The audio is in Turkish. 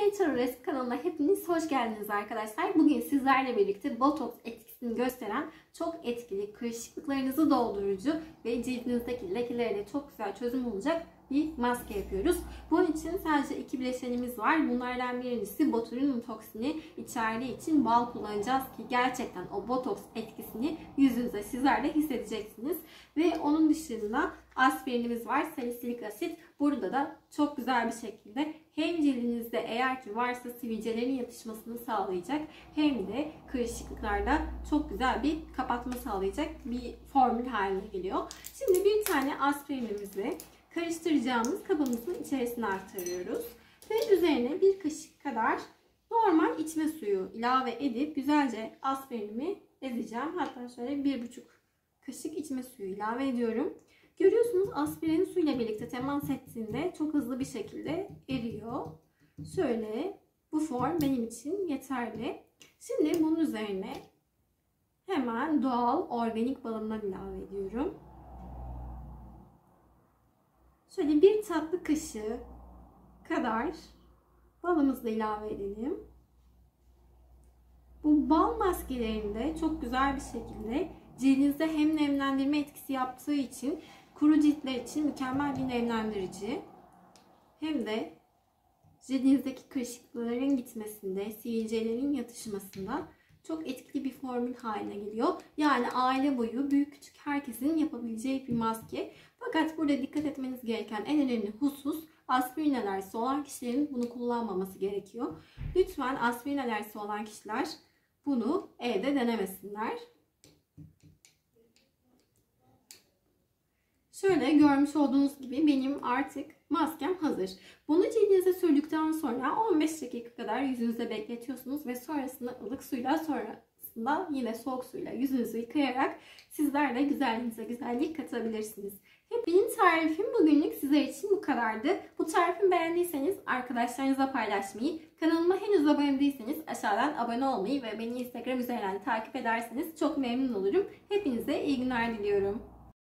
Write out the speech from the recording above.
Nature Rest kanalına hepiniz hoş geldiniz arkadaşlar. Bugün sizlerle birlikte Botox etkisini gösteren çok etkili, kırışıklıklarınızı doldurucu ve cildinizdeki lekelere de çok güzel çözüm olacak bir maske yapıyoruz. Bunun için sadece iki bileşenimiz var. Bunlardan birincisi botulinum toksini içerdiği için bal kullanacağız ki gerçekten o botoks etkisini yüzünüze sizler de hissedeceksiniz. Ve onun dışında aspirinimiz var, salisilik asit. Burada da çok güzel bir şekilde hem cildinizde eğer ki varsa sivilcelerin yatışmasını sağlayacak hem de kırışıklıklarda çok güzel bir kapatma sağlayacak bir formül haline geliyor. Şimdi bir tane aspirinimizi karıştıracağımız kabımızın içerisine aktarıyoruz. Ve üzerine bir kaşık kadar normal içme suyu ilave edip güzelce aspirinimi ezeceğim. Hatta şöyle bir buçuk kaşık içme suyu ilave ediyorum. Görüyorsunuz aspirin suyla birlikte temas ettiğinde çok hızlı bir şekilde eriyor. Şöyle bu form benim için yeterli. Şimdi bunun üzerine hemen doğal organik balımdan ilave ediyorum. Şöyle bir tatlı kaşığı kadar balımızı da ilave edelim. Bu bal maskelerinde çok güzel bir şekilde cildinizde hem nemlendirme etkisi yaptığı için kuru ciltler için mükemmel bir nemlendirici hem de cildinizdeki kırışıklıkların gitmesinde, sivilcelerin yatışmasında çok etkili bir formül haline geliyor. Yani aile boyu büyük küçük herkesin yapabileceği bir maske. Fakat burada dikkat etmeniz gereken en önemli husus aspirin alerjisi olan kişilerin bunu kullanmaması gerekiyor. Lütfen aspirin alerjisi olan kişiler bunu evde denemesinler. Şöyle görmüş olduğunuz gibi benim artık maskem hazır. Bunu cildinize sürdükten sonra 15 dakika kadar yüzünüzde bekletiyorsunuz ve sonrasında ılık suyla sonrasında yine soğuk suyla yüzünüzü yıkayarak sizler de güzelliğinize güzellik katabilirsiniz. Hep benim tarifim bugünlük sizler için bu kadardı. Bu tarifimi beğendiyseniz arkadaşlarınızla paylaşmayı, kanalıma henüz abone değilseniz aşağıdan abone olmayı ve beni Instagram üzerinden takip ederseniz çok memnun olurum. Hepinize iyi günler diliyorum.